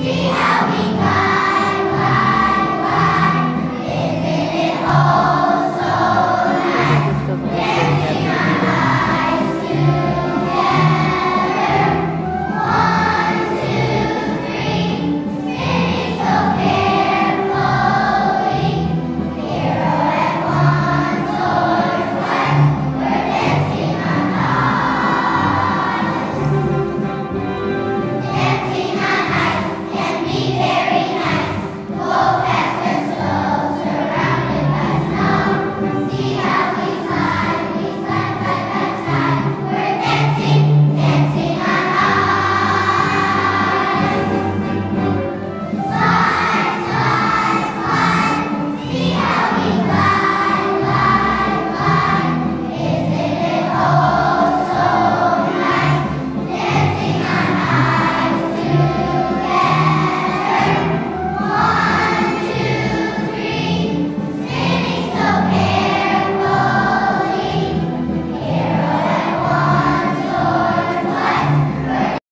Fly, fly, fly. Isn't it all?